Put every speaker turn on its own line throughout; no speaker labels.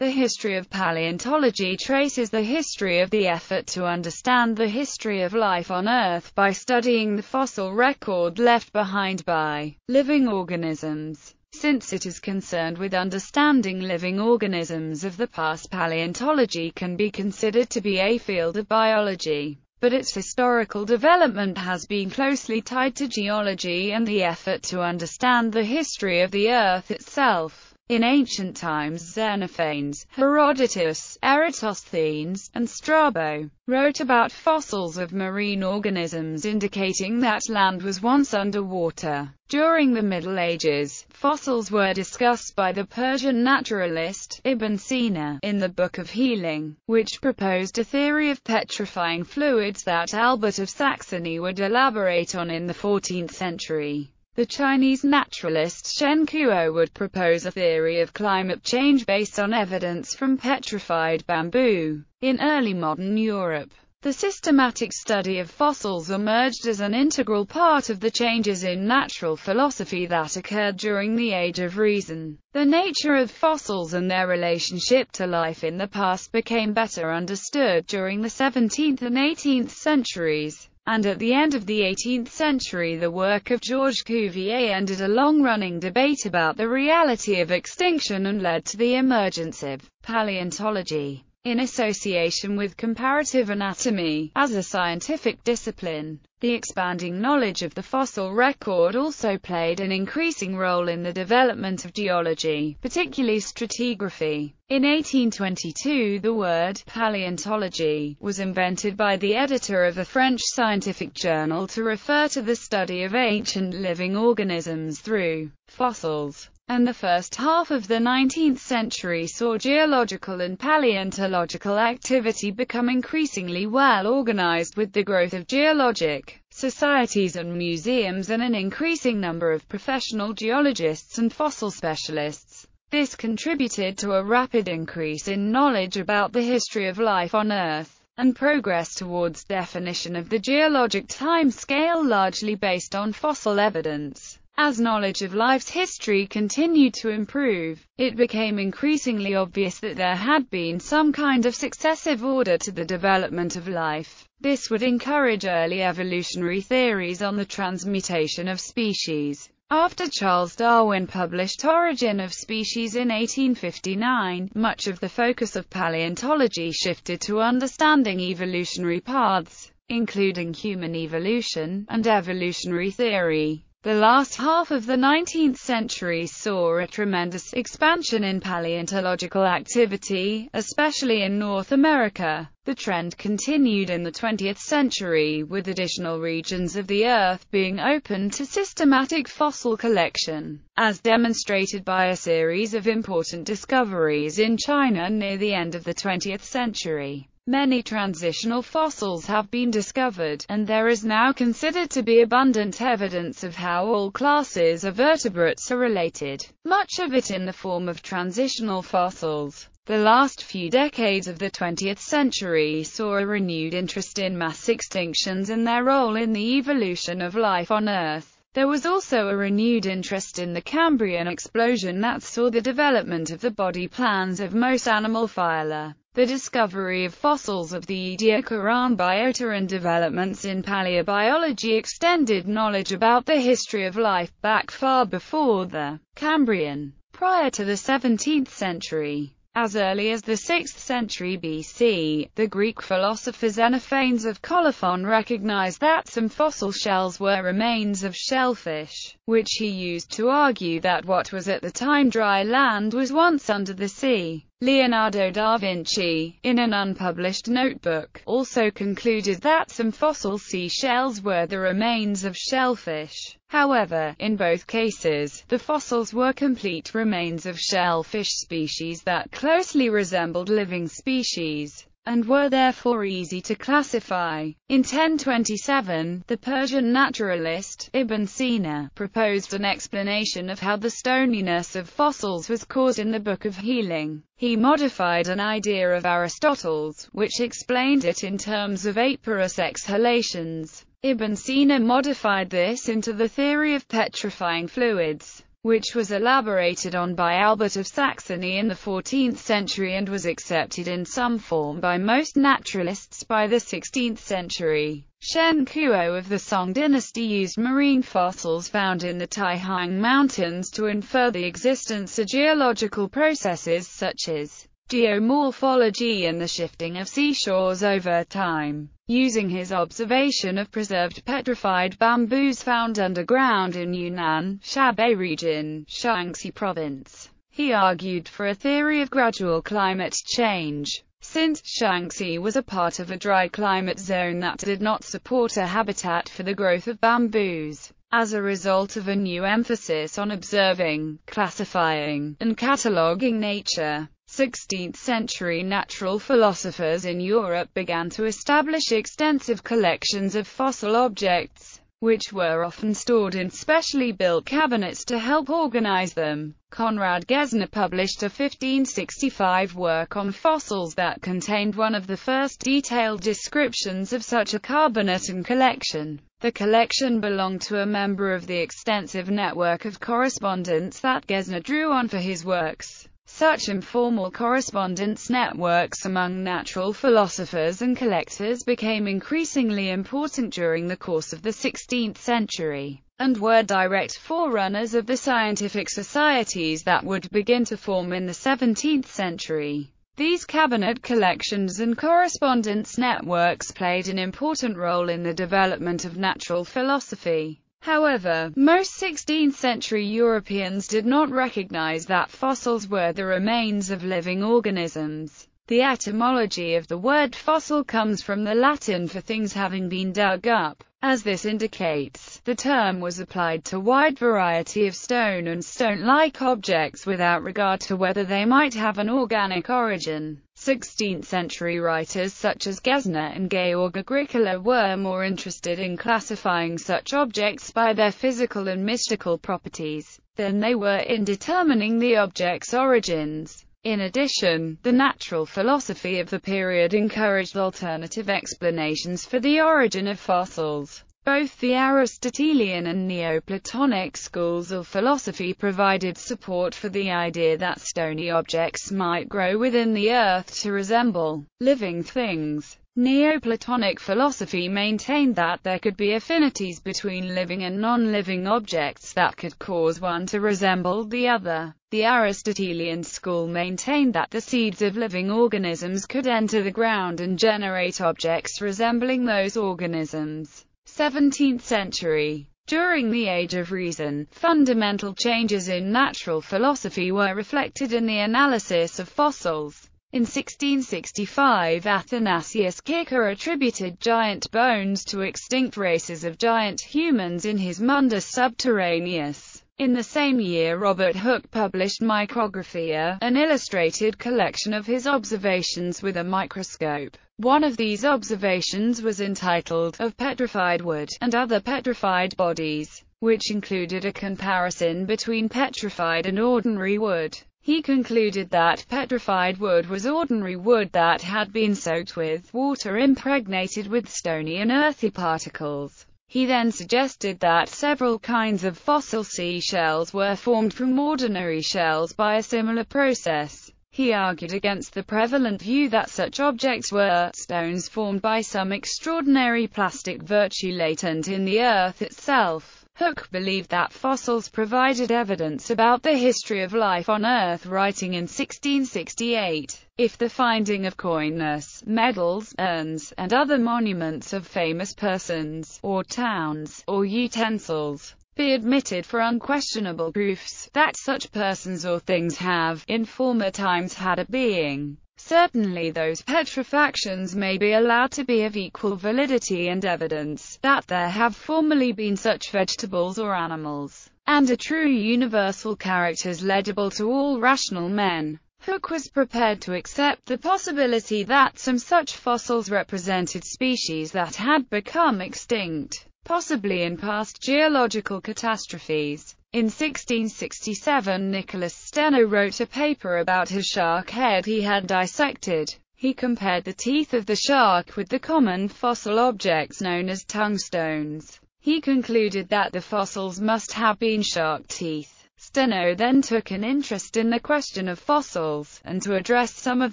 The history of paleontology traces the history of the effort to understand the history of life on Earth by studying the fossil record left behind by living organisms. Since it is concerned with understanding living organisms of the past paleontology can be considered to be a field of biology but its historical development has been closely tied to geology and the effort to understand the history of the Earth itself. In ancient times Xenophanes, Herodotus, Eratosthenes, and Strabo wrote about fossils of marine organisms indicating that land was once underwater. During the Middle Ages, fossils were discussed by the Persian naturalist, Ibn Sina, in the Book of Healing, which proposed a theory of petrifying fluids that Albert of Saxony would elaborate on in the 14th century. The Chinese naturalist Shen Kuo would propose a theory of climate change based on evidence from petrified bamboo. In early modern Europe, the systematic study of fossils emerged as an integral part of the changes in natural philosophy that occurred during the Age of Reason. The nature of fossils and their relationship to life in the past became better understood during the 17th and 18th centuries and at the end of the 18th century the work of Georges Cuvier ended a long-running debate about the reality of extinction and led to the emergence of paleontology in association with comparative anatomy, as a scientific discipline. The expanding knowledge of the fossil record also played an increasing role in the development of geology, particularly stratigraphy. In 1822 the word paleontology was invented by the editor of a French scientific journal to refer to the study of ancient living organisms through fossils and the first half of the 19th century saw geological and paleontological activity become increasingly well organized with the growth of geologic societies and museums and an increasing number of professional geologists and fossil specialists. This contributed to a rapid increase in knowledge about the history of life on Earth and progress towards definition of the geologic time scale largely based on fossil evidence. As knowledge of life's history continued to improve, it became increasingly obvious that there had been some kind of successive order to the development of life. This would encourage early evolutionary theories on the transmutation of species. After Charles Darwin published Origin of Species in 1859, much of the focus of paleontology shifted to understanding evolutionary paths, including human evolution, and evolutionary theory. The last half of the 19th century saw a tremendous expansion in paleontological activity, especially in North America. The trend continued in the 20th century, with additional regions of the Earth being open to systematic fossil collection, as demonstrated by a series of important discoveries in China near the end of the 20th century. Many transitional fossils have been discovered, and there is now considered to be abundant evidence of how all classes of vertebrates are related, much of it in the form of transitional fossils. The last few decades of the 20th century saw a renewed interest in mass extinctions and their role in the evolution of life on Earth. There was also a renewed interest in the Cambrian explosion that saw the development of the body plans of most animal phyla. The discovery of fossils of the Ediacaran biota and developments in paleobiology extended knowledge about the history of life back far before the Cambrian. Prior to the 17th century, as early as the 6th century BC, the Greek philosopher Xenophanes of Colophon recognized that some fossil shells were remains of shellfish, which he used to argue that what was at the time dry land was once under the sea. Leonardo da Vinci, in an unpublished notebook, also concluded that some fossil sea shells were the remains of shellfish. However, in both cases, the fossils were complete remains of shellfish species that closely resembled living species and were therefore easy to classify. In 1027, the Persian naturalist, Ibn Sina, proposed an explanation of how the stoniness of fossils was caused in the Book of Healing. He modified an idea of Aristotle's, which explained it in terms of vaporous exhalations. Ibn Sina modified this into the theory of petrifying fluids. Which was elaborated on by Albert of Saxony in the 14th century and was accepted in some form by most naturalists by the 16th century. Shen Kuo of the Song dynasty used marine fossils found in the Taihang Mountains to infer the existence of geological processes such as geomorphology and the shifting of seashores over time. Using his observation of preserved petrified bamboos found underground in Yunnan, Shanbei region, Shaanxi province, he argued for a theory of gradual climate change. Since Shaanxi was a part of a dry climate zone that did not support a habitat for the growth of bamboos, as a result of a new emphasis on observing, classifying, and cataloging nature, 16th-century natural philosophers in Europe began to establish extensive collections of fossil objects, which were often stored in specially built cabinets to help organize them. Konrad Gesner published a 1565 work on fossils that contained one of the first detailed descriptions of such a cabinet and collection. The collection belonged to a member of the extensive network of correspondence that Gesner drew on for his works. Such informal correspondence networks among natural philosophers and collectors became increasingly important during the course of the 16th century, and were direct forerunners of the scientific societies that would begin to form in the 17th century. These cabinet collections and correspondence networks played an important role in the development of natural philosophy. However, most 16th-century Europeans did not recognize that fossils were the remains of living organisms. The etymology of the word fossil comes from the Latin for things having been dug up. As this indicates, the term was applied to a wide variety of stone and stone-like objects without regard to whether they might have an organic origin. 16th-century writers such as Gesner and Georg Agricola were more interested in classifying such objects by their physical and mystical properties, than they were in determining the object's origins. In addition, the natural philosophy of the period encouraged alternative explanations for the origin of fossils. Both the Aristotelian and Neoplatonic schools of philosophy provided support for the idea that stony objects might grow within the earth to resemble living things. Neoplatonic philosophy maintained that there could be affinities between living and non-living objects that could cause one to resemble the other. The Aristotelian school maintained that the seeds of living organisms could enter the ground and generate objects resembling those organisms. 17th century. During the Age of Reason, fundamental changes in natural philosophy were reflected in the analysis of fossils. In 1665 Athanasius Kircher attributed giant bones to extinct races of giant humans in his Mundus Subterraneus. In the same year Robert Hooke published Micrographia, an illustrated collection of his observations with a microscope. One of these observations was entitled, Of Petrified Wood, and Other Petrified Bodies, which included a comparison between petrified and ordinary wood. He concluded that petrified wood was ordinary wood that had been soaked with water impregnated with stony and earthy particles. He then suggested that several kinds of fossil sea shells were formed from ordinary shells by a similar process. He argued against the prevalent view that such objects were stones formed by some extraordinary plastic virtue latent in the earth itself. Hooke believed that fossils provided evidence about the history of life on Earth writing in 1668. If the finding of coiners, medals, urns, and other monuments of famous persons, or towns, or utensils, be admitted for unquestionable proofs that such persons or things have, in former times had a being, Certainly those petrifactions may be allowed to be of equal validity and evidence that there have formerly been such vegetables or animals, and a true universal characters legible to all rational men. Hooke was prepared to accept the possibility that some such fossils represented species that had become extinct, possibly in past geological catastrophes. In 1667 Nicholas Steno wrote a paper about his shark head he had dissected. He compared the teeth of the shark with the common fossil objects known as tongue stones. He concluded that the fossils must have been shark teeth. Steno then took an interest in the question of fossils, and to address some of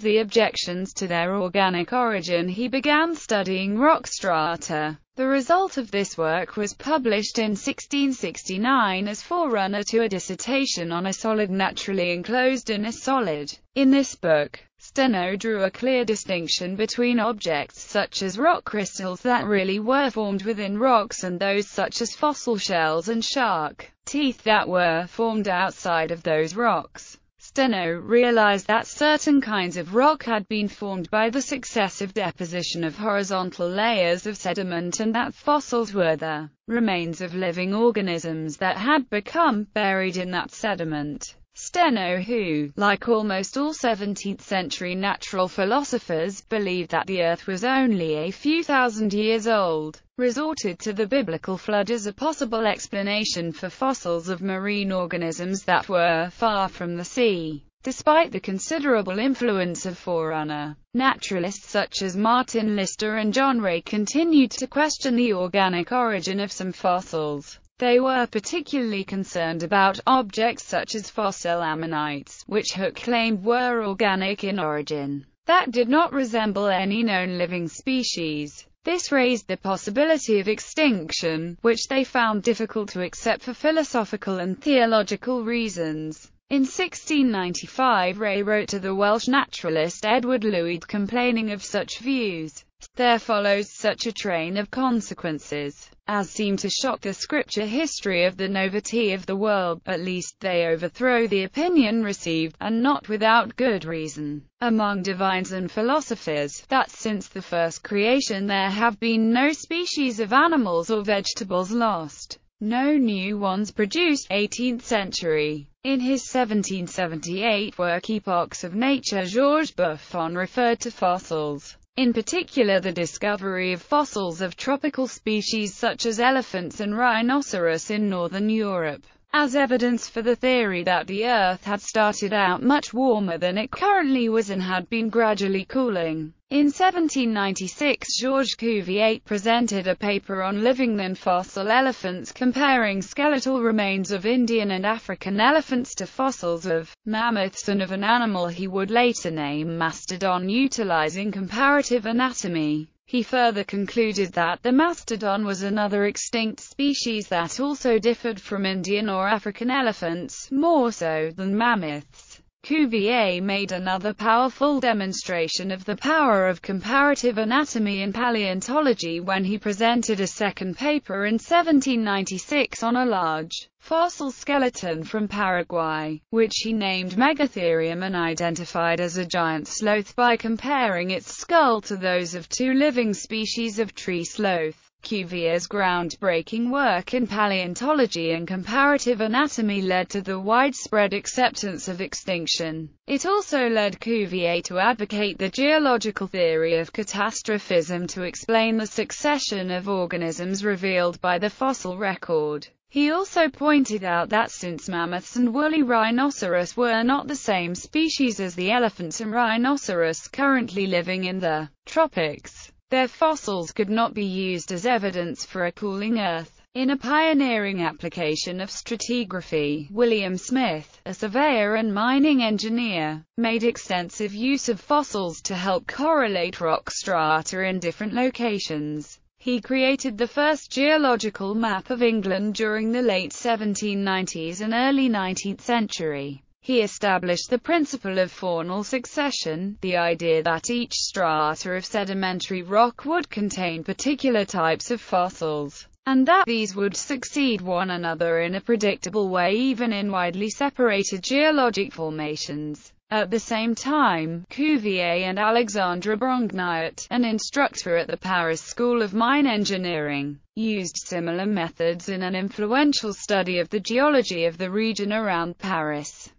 the objections to their organic origin he began studying rock strata. The result of this work was published in 1669 as forerunner to a dissertation on a solid naturally enclosed in a solid. In this book, Steno drew a clear distinction between objects such as rock crystals that really were formed within rocks and those such as fossil shells and shark teeth that were formed outside of those rocks. Steno realized that certain kinds of rock had been formed by the successive deposition of horizontal layers of sediment and that fossils were the remains of living organisms that had become buried in that sediment. Steno who, like almost all 17th-century natural philosophers, believed that the Earth was only a few thousand years old, resorted to the biblical flood as a possible explanation for fossils of marine organisms that were far from the sea. Despite the considerable influence of forerunner naturalists such as Martin Lister and John Ray continued to question the organic origin of some fossils. They were particularly concerned about objects such as fossil ammonites, which Hooke claimed were organic in origin, that did not resemble any known living species. This raised the possibility of extinction, which they found difficult to accept for philosophical and theological reasons. In 1695 Ray wrote to the Welsh naturalist Edward Llwyd complaining of such views. There follows such a train of consequences as seem to shock the scripture history of the novity of the world, at least they overthrow the opinion received, and not without good reason, among divines and philosophers, that since the first creation there have been no species of animals or vegetables lost, no new ones produced. 18th century. In his 1778 work Epochs of Nature Georges Buffon referred to fossils in particular the discovery of fossils of tropical species such as elephants and rhinoceros in northern Europe, as evidence for the theory that the Earth had started out much warmer than it currently was and had been gradually cooling. In 1796 Georges Cuvier presented a paper on living and fossil elephants comparing skeletal remains of Indian and African elephants to fossils of mammoths and of an animal he would later name mastodon utilizing comparative anatomy. He further concluded that the mastodon was another extinct species that also differed from Indian or African elephants, more so than mammoths. Cuvier made another powerful demonstration of the power of comparative anatomy in paleontology when he presented a second paper in 1796 on a large fossil skeleton from Paraguay, which he named Megatherium and identified as a giant sloth by comparing its skull to those of two living species of tree sloth. Cuvier's groundbreaking work in paleontology and comparative anatomy led to the widespread acceptance of extinction. It also led Cuvier to advocate the geological theory of catastrophism to explain the succession of organisms revealed by the fossil record. He also pointed out that since mammoths and woolly rhinoceros were not the same species as the elephants and rhinoceros currently living in the tropics, their fossils could not be used as evidence for a cooling Earth. In a pioneering application of stratigraphy, William Smith, a surveyor and mining engineer, made extensive use of fossils to help correlate rock strata in different locations. He created the first geological map of England during the late 1790s and early 19th century. He established the principle of faunal succession, the idea that each strata of sedimentary rock would contain particular types of fossils, and that these would succeed one another in a predictable way even in widely separated geologic formations. At the same time, Cuvier and Alexandre Brongniart, an instructor at the Paris School of Mine Engineering, used similar methods in an influential study of the geology of the region around Paris.